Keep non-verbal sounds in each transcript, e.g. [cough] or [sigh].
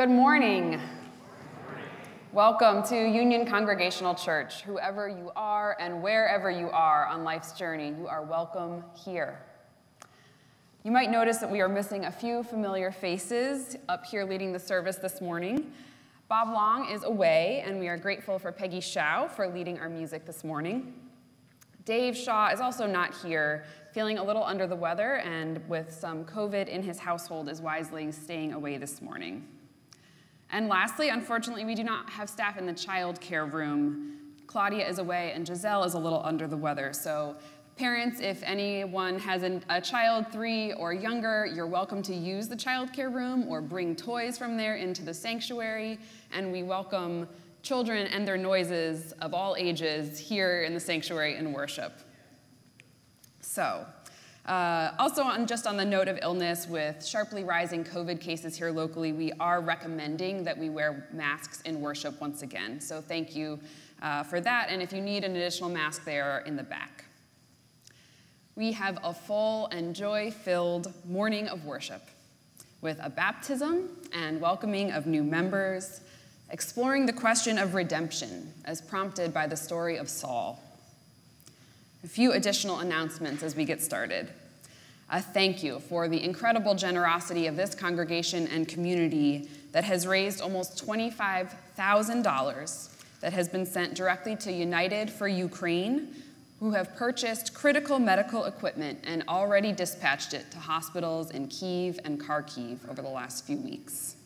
Good morning. Welcome to Union Congregational Church. Whoever you are and wherever you are on life's journey, you are welcome here. You might notice that we are missing a few familiar faces up here leading the service this morning. Bob Long is away, and we are grateful for Peggy Shao for leading our music this morning. Dave Shaw is also not here, feeling a little under the weather, and with some COVID in his household, is wisely staying away this morning. And lastly, unfortunately, we do not have staff in the child care room. Claudia is away and Giselle is a little under the weather. So, parents, if anyone has an, a child three or younger, you're welcome to use the child care room or bring toys from there into the sanctuary. And we welcome children and their noises of all ages here in the sanctuary in worship. So, uh, also, on, just on the note of illness, with sharply rising COVID cases here locally, we are recommending that we wear masks in worship once again. So thank you uh, for that. And if you need an additional mask, they are in the back. We have a full and joy filled morning of worship with a baptism and welcoming of new members, exploring the question of redemption as prompted by the story of Saul. A few additional announcements as we get started. A thank you for the incredible generosity of this congregation and community that has raised almost $25,000 that has been sent directly to United for Ukraine, who have purchased critical medical equipment and already dispatched it to hospitals in Kiev and Kharkiv over the last few weeks.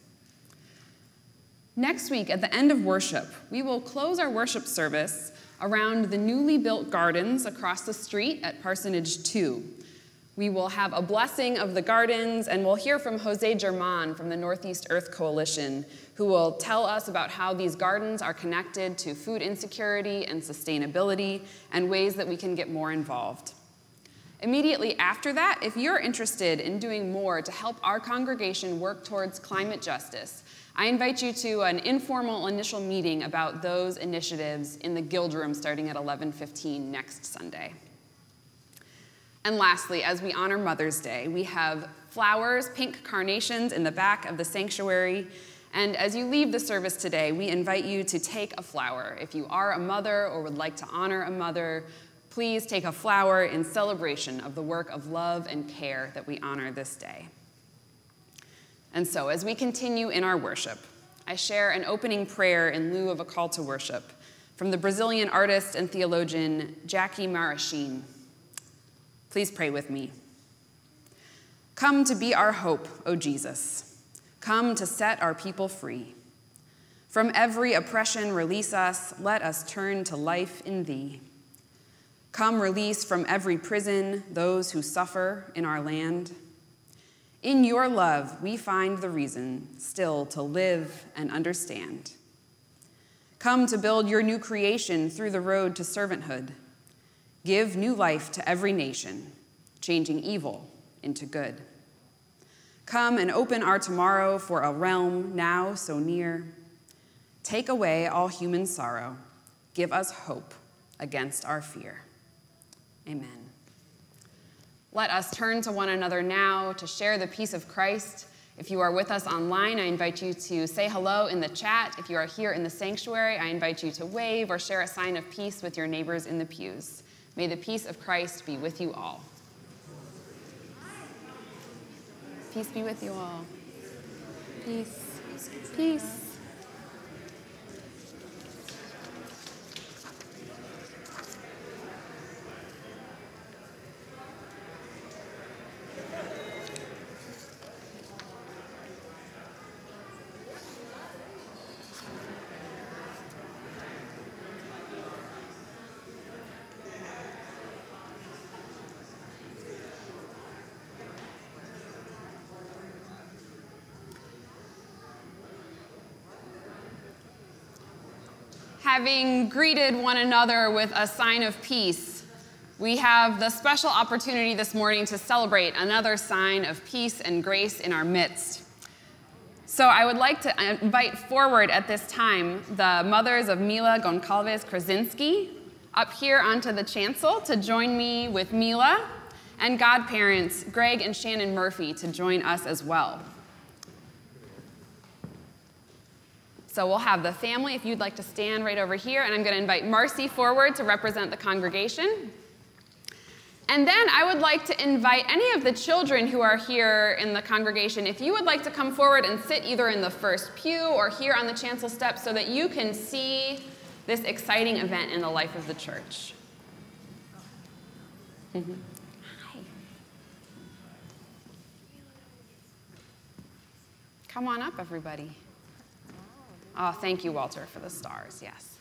Next week, at the end of worship, we will close our worship service around the newly built gardens across the street at Parsonage 2. We will have a blessing of the gardens, and we'll hear from Jose German from the Northeast Earth Coalition, who will tell us about how these gardens are connected to food insecurity and sustainability and ways that we can get more involved. Immediately after that, if you're interested in doing more to help our congregation work towards climate justice, I invite you to an informal initial meeting about those initiatives in the Guild Room starting at 11:15 next Sunday. And lastly, as we honor Mother's Day, we have flowers, pink carnations in the back of the sanctuary. And as you leave the service today, we invite you to take a flower. If you are a mother or would like to honor a mother, please take a flower in celebration of the work of love and care that we honor this day. And so, as we continue in our worship, I share an opening prayer in lieu of a call to worship from the Brazilian artist and theologian Jaci Maraschin. Please pray with me. Come to be our hope, O Jesus. Come to set our people free. From every oppression, release us. Let us turn to life in Thee. Come, release from every prison those who suffer in our land. In your love, we find the reason still to live and understand. Come to build your new creation through the road to servanthood. Give new life to every nation, changing evil into good. Come and open our tomorrow for a realm now so near. Take away all human sorrow. Give us hope against our fear. Amen. Let us turn to one another now to share the peace of Christ. If you are with us online, I invite you to say hello in the chat. If you are here in the sanctuary, I invite you to wave or share a sign of peace with your neighbors in the pews. May the peace of Christ be with you all. Peace be with you all. Peace. Peace. Having greeted one another with a sign of peace, we have the special opportunity this morning to celebrate another sign of peace and grace in our midst. So I would like to invite forward at this time the mothers of Mila Goncalves Krasinski up here onto the chancel to join me with Mila, and godparents Greg and Shannon Murphy to join us as well. So we'll have the family, if you'd like to stand right over here, and I'm going to invite Marcy forward to represent the congregation. And then I would like to invite any of the children who are here in the congregation, if you would like to come forward and sit either in the first pew or here on the chancel steps so that you can see this exciting event in the life of the church. Mm-hmm. Hi. Come on up, everybody. Oh, thank you, Walter, for the stars. Yes.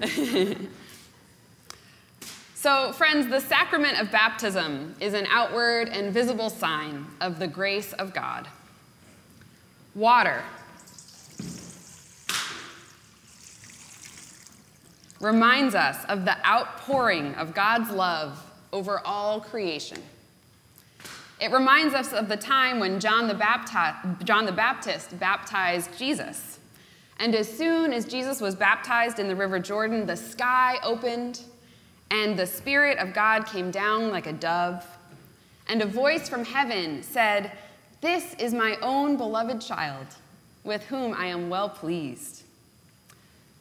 [laughs] so, friends, the sacrament of baptism is an outward and visible sign of the grace of God. Water reminds us of the outpouring of God's love over all creation. It reminds us of the time when John the, Baptist, John the Baptist baptized Jesus. And as soon as Jesus was baptized in the River Jordan, the sky opened, and the Spirit of God came down like a dove. And a voice from heaven said, This is my own beloved child, with whom I am well pleased.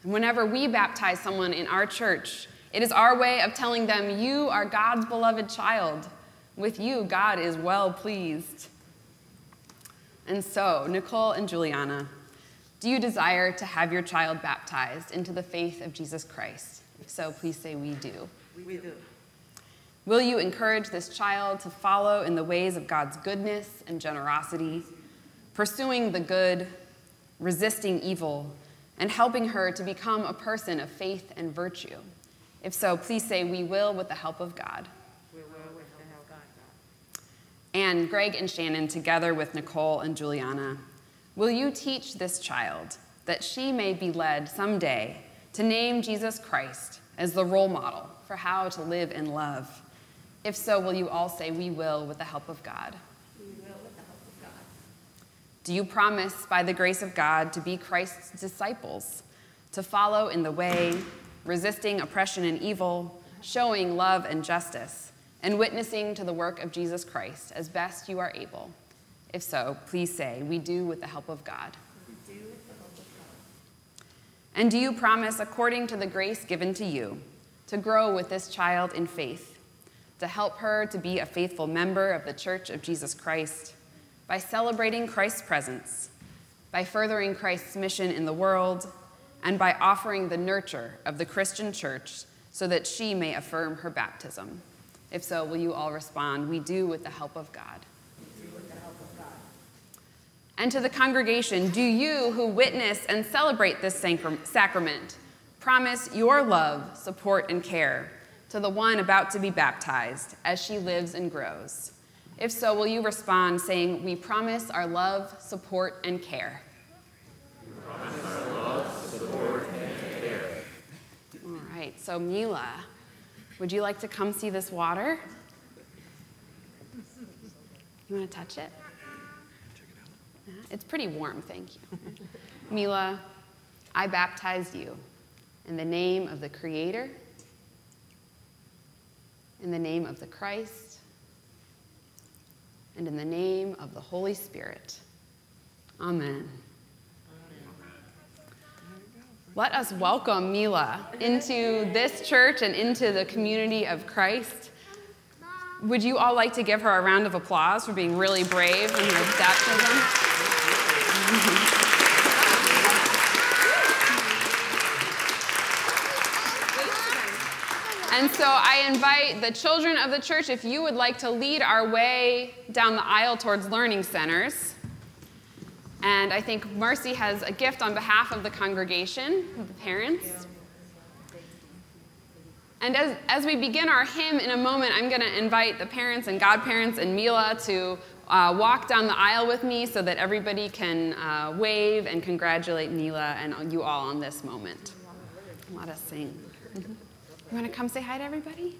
And whenever we baptize someone in our church, it is our way of telling them, You are God's beloved child. With you, God is well pleased. And so, Nicole and Juliana, do you desire to have your child baptized into the faith of Jesus Christ? If so, please say, We do. We do. Will you encourage this child to follow in the ways of God's goodness and generosity, pursuing the good, resisting evil, and helping her to become a person of faith and virtue? If so, please say, We will with the help of God. We will with the help of God. And Greg and Shannon, together with Nicole and Juliana, Will you teach this child that she may be led someday to name Jesus Christ as the role model for how to live in love? If so, will you all say, We will with the help of God? We will with the help of God. Do you promise, by the grace of God, to be Christ's disciples, to follow in the way, resisting oppression and evil, showing love and justice, and witnessing to the work of Jesus Christ as best you are able? If so, please say, We do with the help of God. And do you promise, according to the grace given to you, to grow with this child in faith, to help her to be a faithful member of the Church of Jesus Christ, by celebrating Christ's presence, by furthering Christ's mission in the world, and by offering the nurture of the Christian church so that she may affirm her baptism? If so, will you all respond, We do with the help of God? and to the congregation, do you who witness and celebrate this sacrament promise your love, support, and care to the one about to be baptized as she lives and grows? If so, will you respond saying, We promise our love, support, and care? Love, support, and care. All right, so Mila, would you like to come see this water? You want to touch it? It's pretty warm, thank you. [laughs] Mila, I baptize you in the name of the Creator, in the name of the Christ, and in the name of the Holy Spirit. Amen. Let us welcome Mila into this church and into the community of Christ. Would you all like to give her a round of applause for being really brave in her baptism? And so I invite the children of the church, if you would like to lead our way down the aisle towards learning centers. And I think Marcy has a gift on behalf of the congregation, the parents. And as, as we begin our hymn in a moment, I'm going to invite the parents and godparents and Mila to uh, walk down the aisle with me so that everybody can uh, wave and congratulate Mila and you all on this moment. Let us sing. Mm-hmm. [laughs] You want to come say hi to everybody?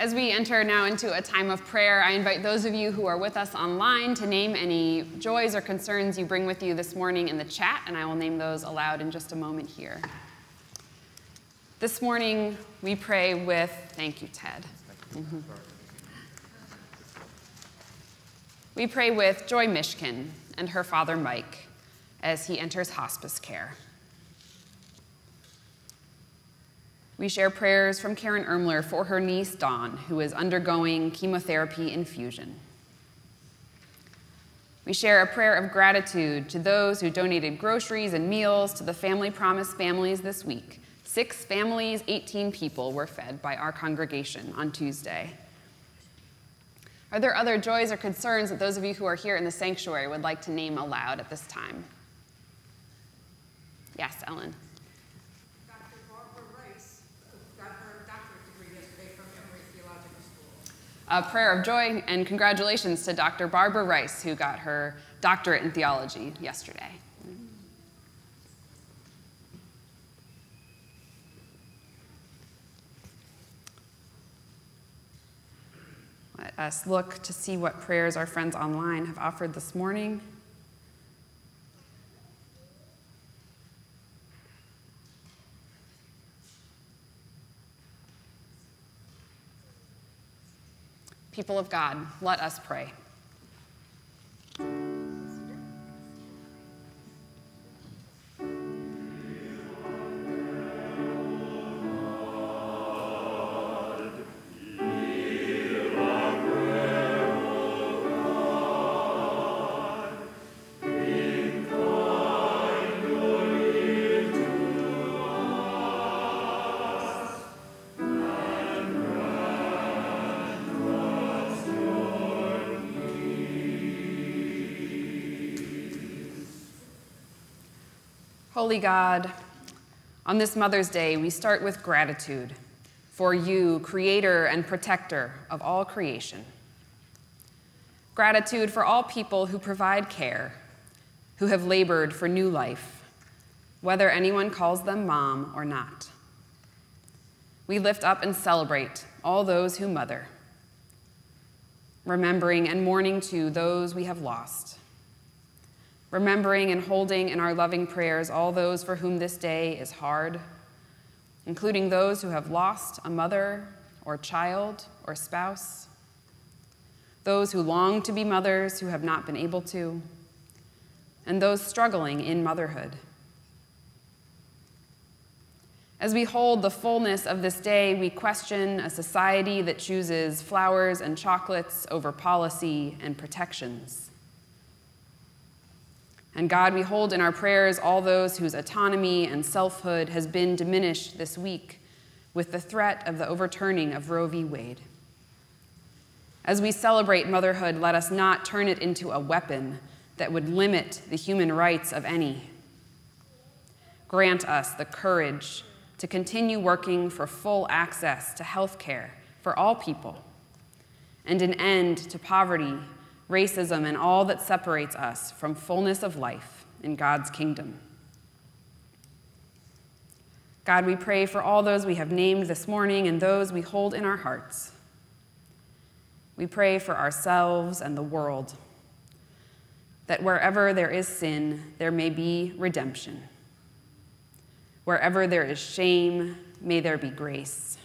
As we enter now into a time of prayer, I invite those of you who are with us online to name any joys or concerns you bring with you this morning in the chat, and I will name those aloud in just a moment here. This morning, we pray with, thank you, Ted. Mm-hmm. We pray with Joy Mishkin and her father Mike as he enters hospice care. We share prayers from Karen Ermler for her niece Dawn, who is undergoing chemotherapy infusion. We share a prayer of gratitude to those who donated groceries and meals to the Family Promise families this week. Six families, 18 people were fed by our congregation on Tuesday. Are there other joys or concerns that those of you who are here in the sanctuary would like to name aloud at this time? Yes, Ellen. A prayer of joy and congratulations to Dr. Barbara Rice, who got her doctorate in theology yesterday. Let us look to see what prayers our friends online have offered this morning. People of God, let us pray. Holy God, on this Mother's Day, we start with gratitude for you, creator and protector of all creation. Gratitude for all people who provide care, who have labored for new life, whether anyone calls them mom or not. We lift up and celebrate all those who mother, remembering and mourning to those we have lost remembering and holding in our loving prayers all those for whom this day is hard, including those who have lost a mother or child or spouse, those who long to be mothers who have not been able to, and those struggling in motherhood. As we hold the fullness of this day, we question a society that chooses flowers and chocolates over policy and protections. And God, we hold in our prayers all those whose autonomy and selfhood has been diminished this week with the threat of the overturning of Roe v. Wade. As we celebrate motherhood, let us not turn it into a weapon that would limit the human rights of any. Grant us the courage to continue working for full access to health care for all people and an end to poverty racism, and all that separates us from fullness of life in God's kingdom. God, we pray for all those we have named this morning and those we hold in our hearts. We pray for ourselves and the world, that wherever there is sin, there may be redemption. Wherever there is shame, may there be grace.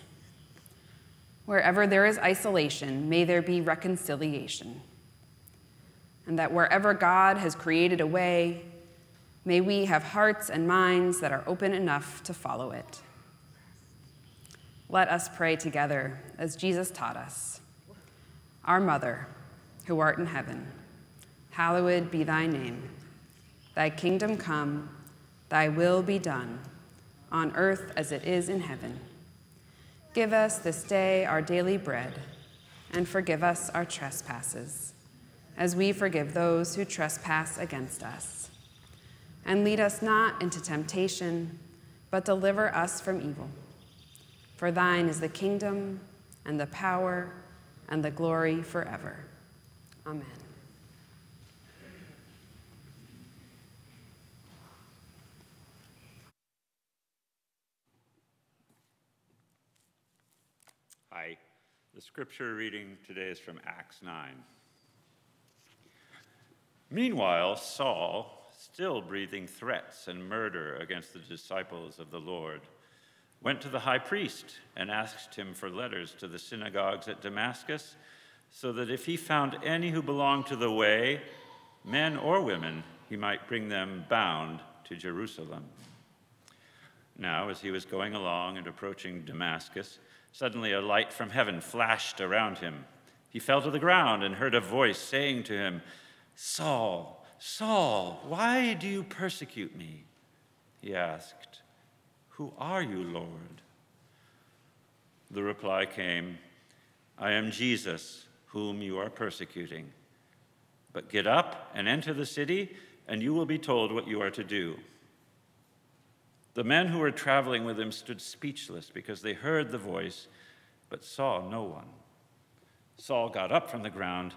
Wherever there is isolation, may there be reconciliation and that wherever God has created a way, may we have hearts and minds that are open enough to follow it. Let us pray together as Jesus taught us. Our Mother, who art in heaven, hallowed be thy name. Thy kingdom come, thy will be done, on earth as it is in heaven. Give us this day our daily bread, and forgive us our trespasses as we forgive those who trespass against us. And lead us not into temptation, but deliver us from evil. For thine is the kingdom, and the power, and the glory forever. Amen. Hi. The scripture reading today is from Acts 9. Meanwhile, Saul, still breathing threats and murder against the disciples of the Lord, went to the high priest and asked him for letters to the synagogues at Damascus, so that if he found any who belonged to the way, men or women, he might bring them bound to Jerusalem. Now, as he was going along and approaching Damascus, Suddenly, a light from heaven flashed around him. He fell to the ground and heard a voice saying to him, Saul, Saul, why do you persecute me? He asked, Who are you, Lord? The reply came, I am Jesus, whom you are persecuting. But get up and enter the city, and you will be told what you are to do. The men who were traveling with him stood speechless because they heard the voice but saw no one. Saul got up from the ground,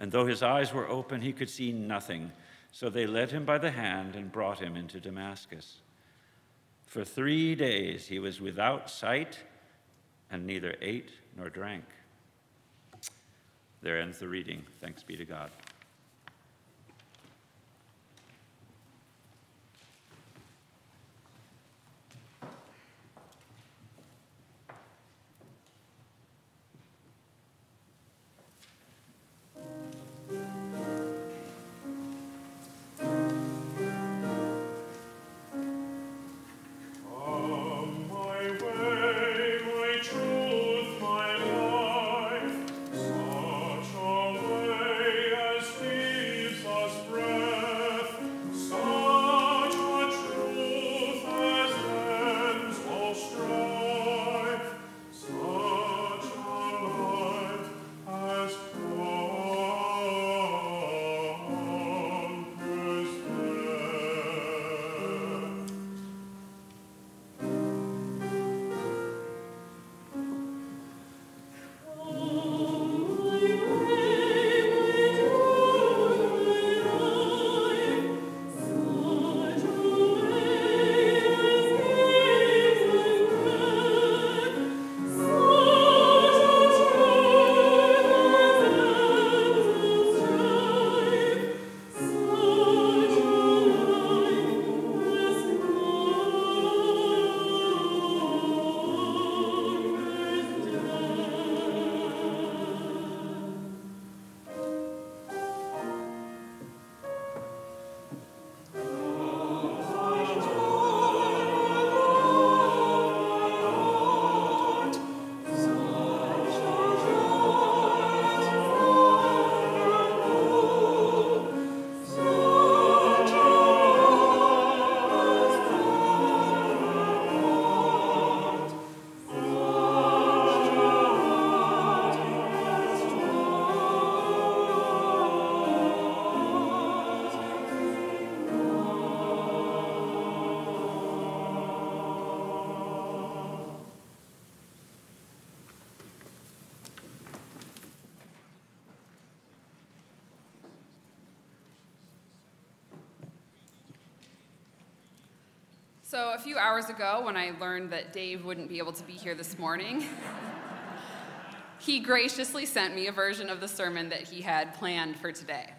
and though his eyes were open, he could see nothing. So they led him by the hand and brought him into Damascus. For three days he was without sight and neither ate nor drank. There ends the reading. Thanks be to God. So, a few hours ago, when I learned that Dave wouldn't be able to be here this morning, [laughs] he graciously sent me a version of the sermon that he had planned for today.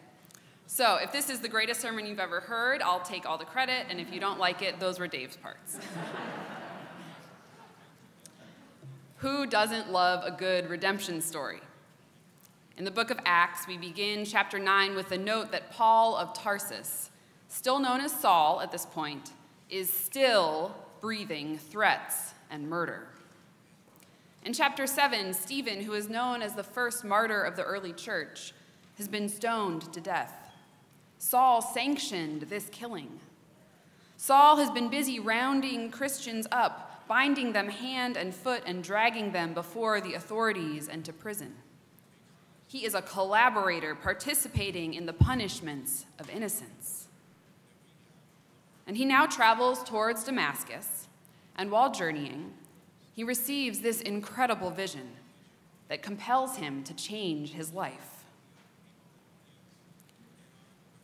So, if this is the greatest sermon you've ever heard, I'll take all the credit, and if you don't like it, those were Dave's parts. [laughs] Who doesn't love a good redemption story? In the book of Acts, we begin chapter 9 with a note that Paul of Tarsus, still known as Saul at this point, is still breathing threats and murder. In chapter 7, Stephen, who is known as the first martyr of the early church, has been stoned to death. Saul sanctioned this killing. Saul has been busy rounding Christians up, binding them hand and foot, and dragging them before the authorities and to prison. He is a collaborator participating in the punishments of innocence. And he now travels towards Damascus, and while journeying, he receives this incredible vision that compels him to change his life.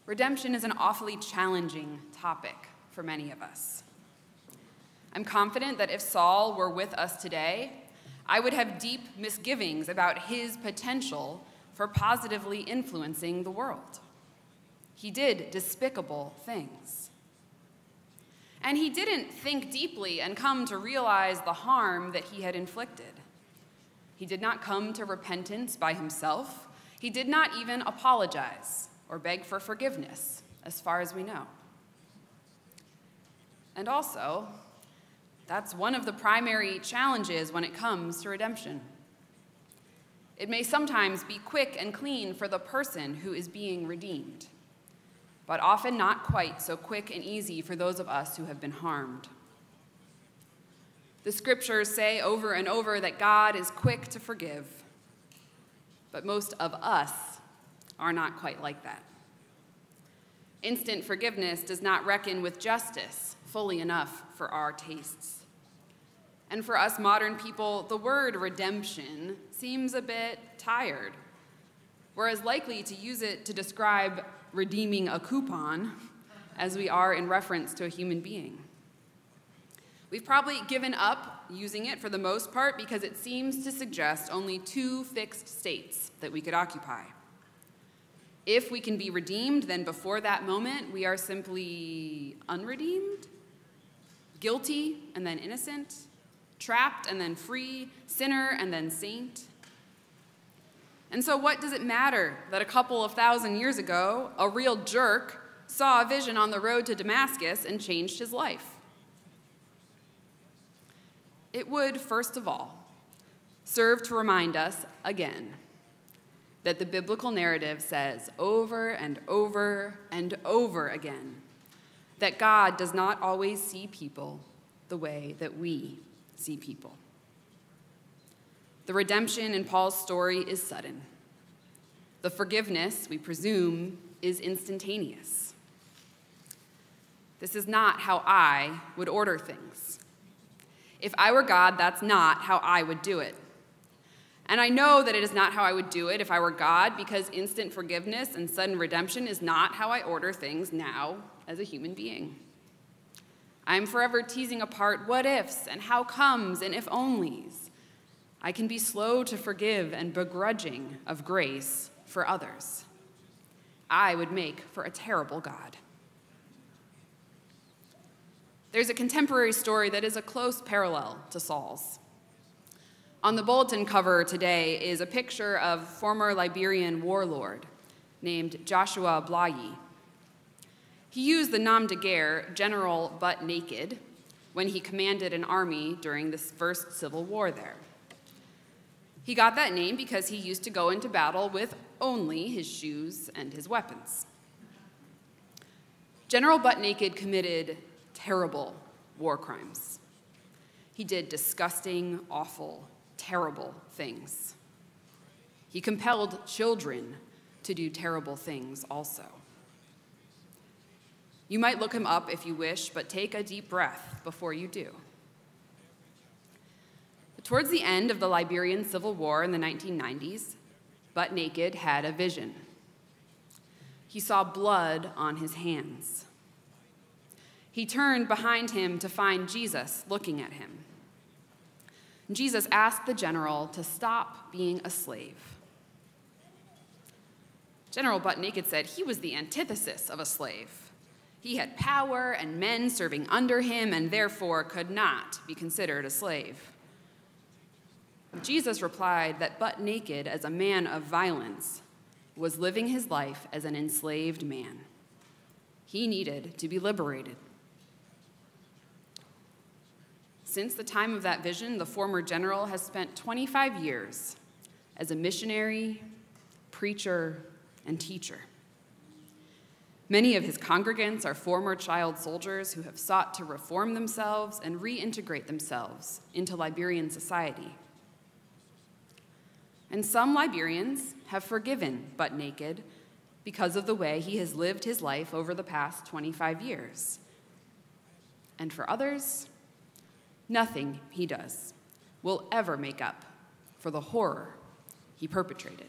Redemption is an awfully challenging topic for many of us. I'm confident that if Saul were with us today, I would have deep misgivings about his potential for positively influencing the world. He did despicable things. And he didn't think deeply and come to realize the harm that he had inflicted. He did not come to repentance by himself. He did not even apologize or beg for forgiveness, as far as we know. And also, that's one of the primary challenges when it comes to redemption. It may sometimes be quick and clean for the person who is being redeemed, but often not quite so quick and easy for those of us who have been harmed. The scriptures say over and over that God is quick to forgive, but most of us are not quite like that. Instant forgiveness does not reckon with justice fully enough for our tastes. And for us modern people, the word redemption seems a bit tired. We're as likely to use it to describe redeeming a coupon as we are in reference to a human being. We've probably given up using it for the most part because it seems to suggest only two fixed states that we could occupy. If we can be redeemed, then before that moment, we are simply unredeemed, guilty and then innocent, trapped and then free, sinner and then saint. And so, what does it matter that a couple of thousand years ago, a real jerk saw a vision on the road to Damascus and changed his life? It would, first of all, serve to remind us again that the biblical narrative says over and over and over again that God does not always see people the way that we see people. The redemption in Paul's story is sudden. The forgiveness, we presume, is instantaneous. This is not how I would order things. If I were God, that's not how I would do it. And I know that it is not how I would do it if I were God, because instant forgiveness and sudden redemption is not how I order things now as a human being. I'm forever teasing apart what ifs and how comes and if onlys. I can be slow to forgive and begrudging of grace for others. I would make for a terrible God. There's a contemporary story that is a close parallel to Saul's. On the bulletin cover today is a picture of former Liberian warlord named Joshua Blahyi. He used the nom de guerre General Butt Naked when he commanded an army during the first civil war there. He got that name because he used to go into battle with only his shoes and his weapons. General Butt Naked committed terrible war crimes. He did disgusting, awful, terrible things. He compelled children to do terrible things also. You might look him up if you wish, but take a deep breath before you do. Towards the end of the Liberian Civil War in the 1990s, Butt Naked had a vision. He saw blood on his hands. He turned behind him to find Jesus looking at him. Jesus asked the general to stop being a slave. General Butt Naked said he was the antithesis of a slave. He had power and men serving under him, and therefore could not be considered a slave. Jesus replied that Butt Naked, as a man of violence, was living his life as an enslaved man. He needed to be liberated. Since the time of that vision, the former general has spent 25 years as a missionary, preacher, and teacher. Many of his congregants are former child soldiers who have sought to reform themselves and reintegrate themselves into Liberian society. And some Liberians have forgiven Butt Naked because of the way he has lived his life over the past 25 years. And for others, nothing he does will ever make up for the horror he perpetrated.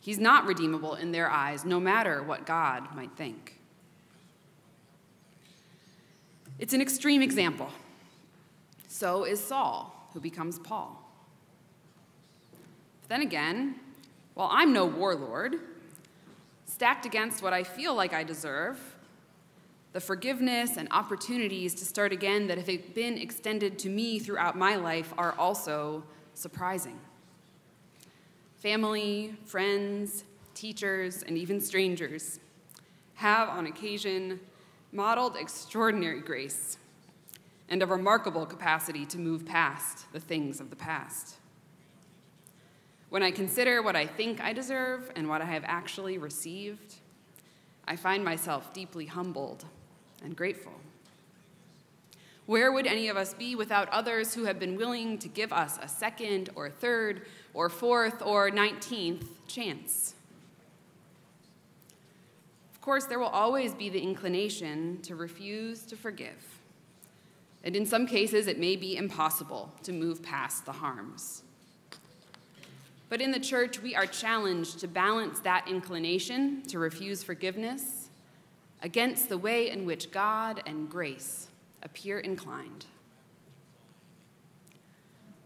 He's not redeemable in their eyes, no matter what God might think. It's an extreme example. So is Saul, who becomes Paul. Then again, while I'm no warlord, stacked against what I feel like I deserve, the forgiveness and opportunities to start again that have been extended to me throughout my life are also surprising. Family, friends, teachers, and even strangers have on occasion modeled extraordinary grace and a remarkable capacity to move past the things of the past. When I consider what I think I deserve and what I have actually received, I find myself deeply humbled and grateful. Where would any of us be without others who have been willing to give us a second or third or fourth or nineteenth chance? Of course, there will always be the inclination to refuse to forgive. And in some cases, it may be impossible to move past the harms. But in the church, we are challenged to balance that inclination to refuse forgiveness against the way in which God and grace appear inclined.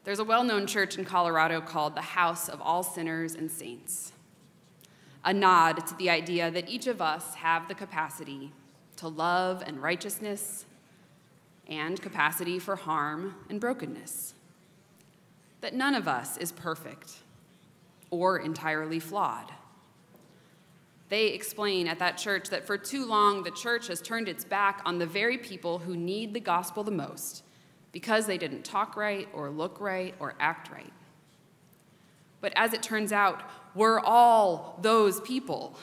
There's a well known church in Colorado called the House of All Sinners and Saints, a nod to the idea that each of us have the capacity to love and righteousness and capacity for harm and brokenness. That none of us is perfect or entirely flawed. They explain at that church that for too long the church has turned its back on the very people who need the gospel the most because they didn't talk right or look right or act right. But as it turns out, we're all those people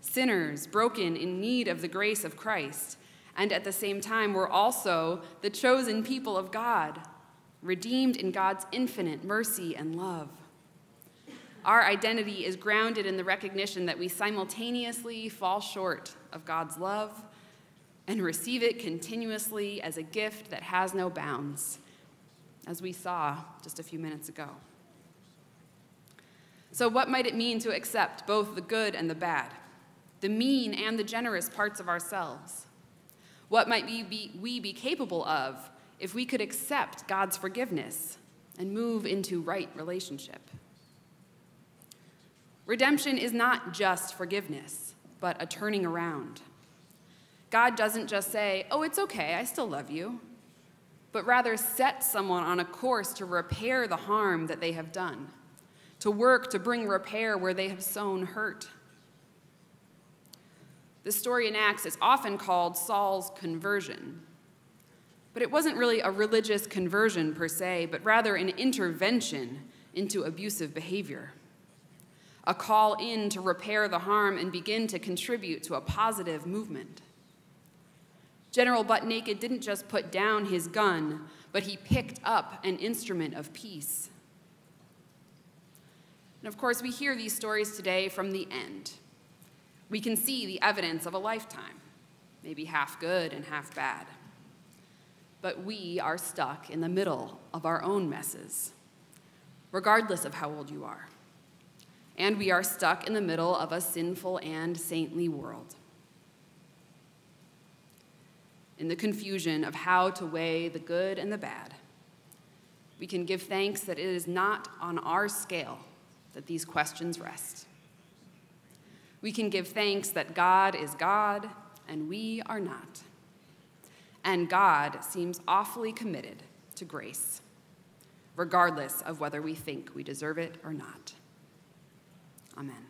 sinners, broken, in need of the grace of Christ. And at the same time, we're also the chosen people of God, redeemed in God's infinite mercy and love. Our identity is grounded in the recognition that we simultaneously fall short of God's love and receive it continuously as a gift that has no bounds, as we saw just a few minutes ago. So, what might it mean to accept both the good and the bad, the mean and the generous parts of ourselves? What might we be, we be capable of if we could accept God's forgiveness and move into right relationship? Redemption is not just forgiveness, but a turning around. God doesn't just say, Oh, it's okay, I still love you, but rather set someone on a course to repair the harm that they have done, to work to bring repair where they have sown hurt. The story in Acts is often called Saul's conversion. But it wasn't really a religious conversion per se, but rather an intervention into abusive behavior a call in to repair the harm and begin to contribute to a positive movement. General Butt Naked didn't just put down his gun, but he picked up an instrument of peace. And of course, we hear these stories today from the end. We can see the evidence of a lifetime, maybe half good and half bad. But we are stuck in the middle of our own messes, regardless of how old you are and we are stuck in the middle of a sinful and saintly world. In the confusion of how to weigh the good and the bad, we can give thanks that it is not on our scale that these questions rest. We can give thanks that God is God and we are not. And God seems awfully committed to grace, regardless of whether we think we deserve it or not. Amen.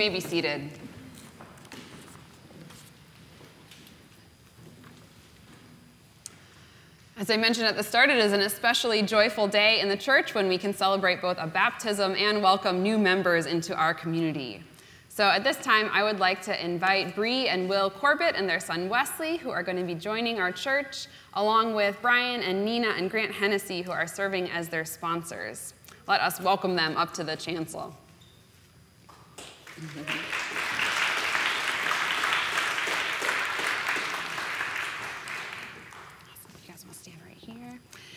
May be seated. As I mentioned at the start, it is an especially joyful day in the church when we can celebrate both a baptism and welcome new members into our community. So at this time, I would like to invite Bree and Will Corbett and their son Wesley, who are going to be joining our church, along with Brian and Nina and Grant Hennessy, who are serving as their sponsors. Let us welcome them up to the chancel.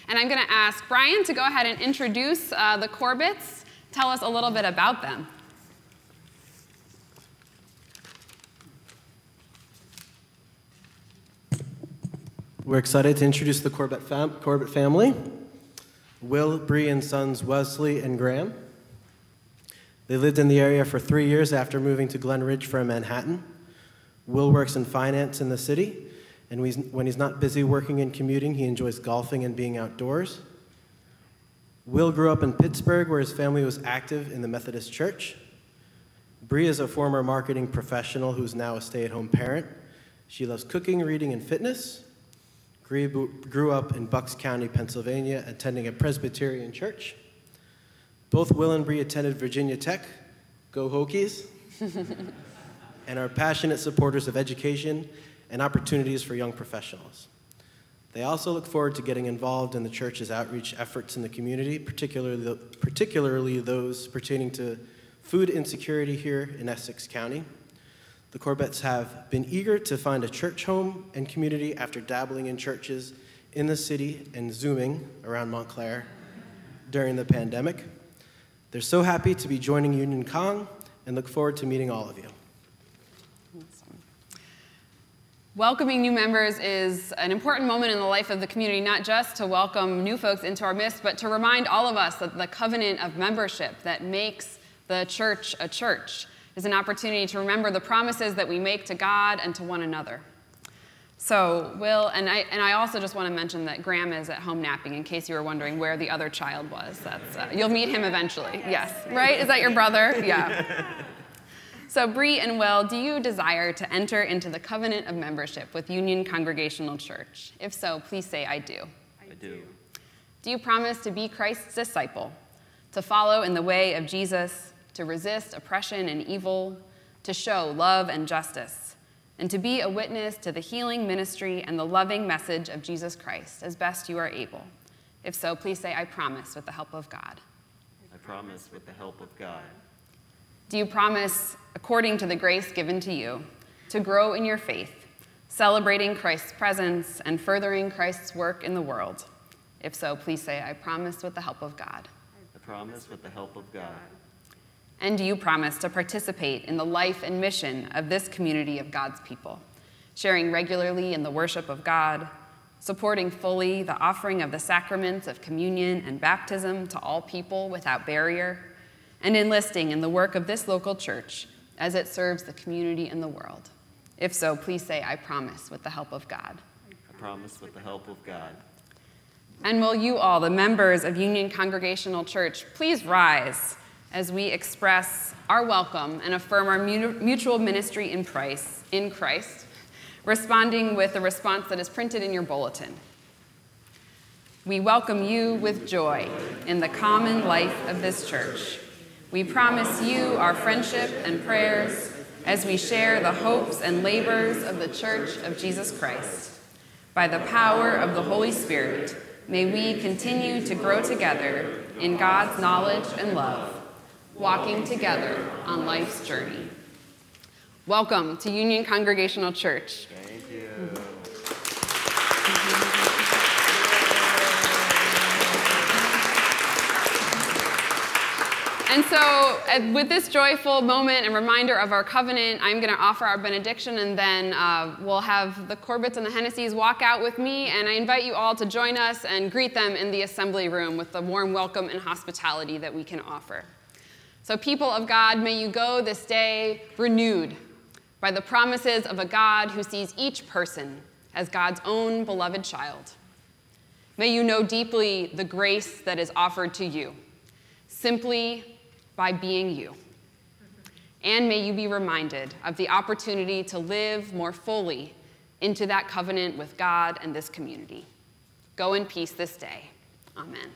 And I'm going to ask Brian to go ahead and introduce uh, the Corbetts, tell us a little bit about them. We're excited to introduce the Corbett, fam- Corbett family Will, Bree, and sons Wesley and Graham. They lived in the area for three years after moving to Glen Ridge from Manhattan. Will works in finance in the city, and when he's not busy working and commuting, he enjoys golfing and being outdoors. Will grew up in Pittsburgh, where his family was active in the Methodist Church. Bree is a former marketing professional who's now a stay at home parent. She loves cooking, reading, and fitness. Grew up in Bucks County, Pennsylvania, attending a Presbyterian church. Both Will and Bree attended Virginia Tech, go Hokies, [laughs] and are passionate supporters of education and opportunities for young professionals. They also look forward to getting involved in the church's outreach efforts in the community, particularly, particularly those pertaining to food insecurity here in Essex County. The Corbetts have been eager to find a church home and community after dabbling in churches in the city and zooming around Montclair during the pandemic. They're so happy to be joining Union Cong and look forward to meeting all of you. Welcoming new members is an important moment in the life of the community, not just to welcome new folks into our midst, but to remind all of us that the covenant of membership that makes the church a church is an opportunity to remember the promises that we make to God and to one another. So, Will, and I, and I also just want to mention that Graham is at home napping in case you were wondering where the other child was. That's, uh, you'll meet him eventually. Yes, right? Is that your brother? [laughs] Yeah. So, Bree and Will, do you desire to enter into the covenant of membership with Union Congregational Church? If so, please say, I do. I do. Do you promise to be Christ's disciple, to follow in the way of Jesus, to resist oppression and evil, to show love and justice, and to be a witness to the healing ministry and the loving message of Jesus Christ as best you are able. If so, please say, I promise with the help of God. I promise with the help of God. Do you promise, according to the grace given to you, to grow in your faith, celebrating Christ's presence and furthering Christ's work in the world? If so, please say, I promise with the help of God. I promise with the help of God. And do you promise to participate in the life and mission of this community of God's people, sharing regularly in the worship of God, supporting fully the offering of the sacraments of communion and baptism to all people without barrier, and enlisting in the work of this local church as it serves the community and the world? If so, please say, I promise with the help of God. I promise with the help of God. And will you all, the members of Union Congregational Church, please rise as we express our welcome and affirm our mutual ministry in Christ, in Christ, responding with the response that is printed in your bulletin. We welcome you with joy in the common life of this church. We promise you our friendship and prayers as we share the hopes and labors of the Church of Jesus Christ. By the power of the Holy Spirit, may we continue to grow together in God's knowledge and love walking together on life's journey. Welcome to Union Congregational Church. Thank you. And so, with this joyful moment and reminder of our covenant, I'm going to offer our benediction, and then uh, we'll have the Corbetts and the Hennessy's walk out with me. And I invite you all to join us and greet them in the assembly room with the warm welcome and hospitality that we can offer. So, people of God, may you go this day renewed by the promises of a God who sees each person as God's own beloved child. May you know deeply the grace that is offered to you simply by being you. And may you be reminded of the opportunity to live more fully into that covenant with God and this community. Go in peace this day. Amen.